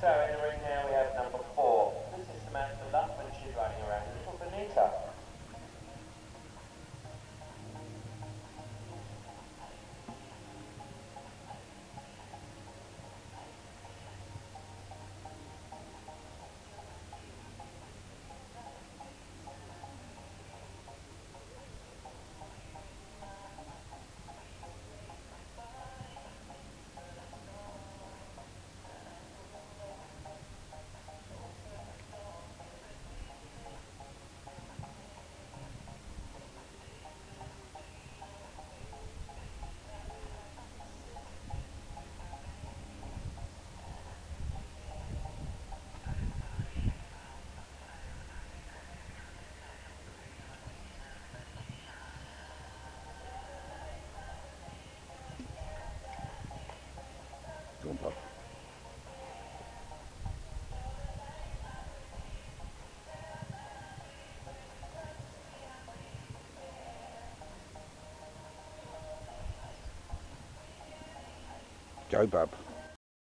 So in now Go bub.